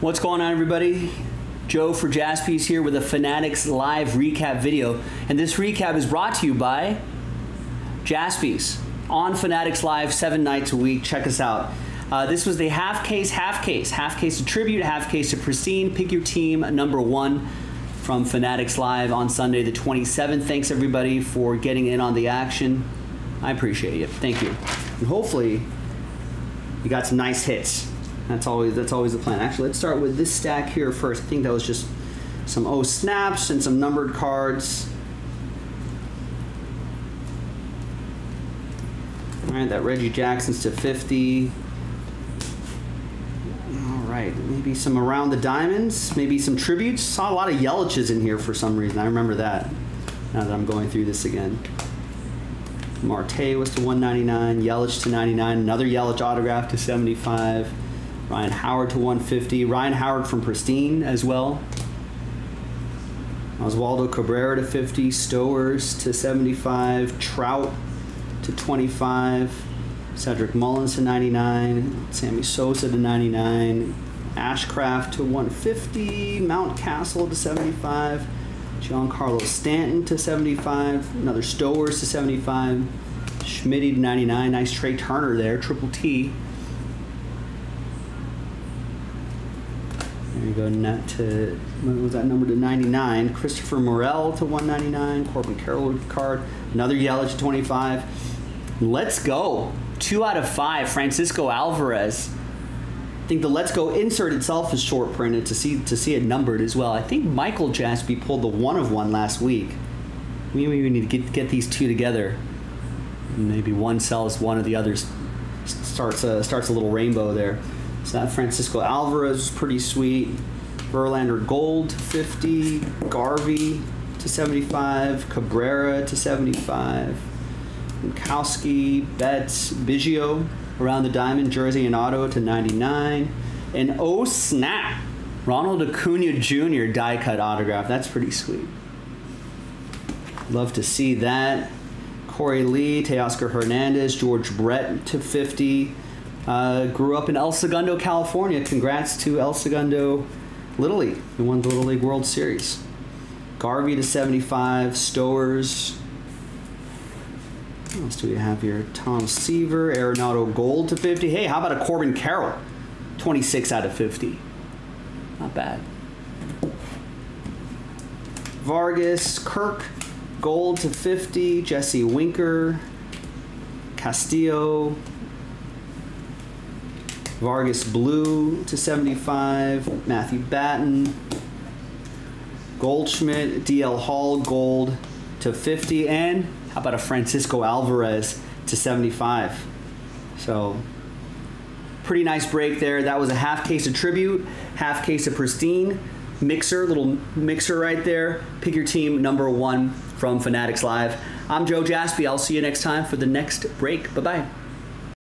What's going on, everybody? Joe for Jaspys here with a Fanatics Live recap video. And this recap is brought to you by Jaspys on Fanatics Live seven nights a week. Check us out. Uh, this was the half case, half case, half case of tribute, half case of pristine. Pick your team number one from Fanatics Live on Sunday the 27th. Thanks everybody for getting in on the action. I appreciate you. Thank you. And hopefully you got some nice hits. That's always that's always the plan. Actually, let's start with this stack here first. I think that was just some O snaps and some numbered cards. All right, that Reggie Jackson's to 50. All right, maybe some around the diamonds, maybe some tributes. Saw a lot of Yelich's in here for some reason. I remember that. Now that I'm going through this again. Marte was to 199, Yelich to 99, another Yelich autograph to 75. Ryan Howard to 150. Ryan Howard from Pristine as well. Oswaldo Cabrera to 50. Stowers to 75. Trout to 25. Cedric Mullins to 99. Sammy Sosa to 99. Ashcraft to 150. Mountcastle to 75. Giancarlo Stanton to 75. Another Stowers to 75. Schmidt to 99. Nice Trea Turner there. Triple T. You go, net to, what was that number to 99? Christopher Morel to 199. Corbin Carroll card. Another Yelich to 25. Let's go. Two out of five. Francisco Alvarez. I think the Let's Go insert itself is short printed to see to see it numbered as well. I think Michael Jaspy pulled the one of one last week. We need to get get these two together. Maybe one sells, one of the others starts a, starts a little rainbow there. So that uh, Francisco Alvarez is pretty sweet. Verlander Gold 50, Garvey to 75, Cabrera to 75, Minkowski, Betts, Biggio around the diamond jersey and auto to 99, and oh snap, Ronald Acuna Jr. die cut autograph. That's pretty sweet. Love to see that. Korey Lee, Teoscar Hernandez, George Brett to 50. Uh, grew up in El Segundo, California. Congrats to El Segundo Little League. He won the Little League World Series. Garvey to 75. Stowers. What else do we have here? Tom Seaver. Arenado Gold to 50. Hey, how about a Corbin Carroll? 26 out of 50. Not bad. Vargas. Kirk. Gold to 50. Jesse Winker. Castillo. Vargas Blue to 75, Matthew Batten, Goldschmidt, DL Hall Gold to 50, and how about a Francisco Alvarez to 75? So, pretty nice break there. That was a half case of tribute, half case of pristine. Mixer, little mixer right there. Pick your team number one from Fanatics Live. I'm Joe Jaspy. I'll see you next time for the next break. Bye bye.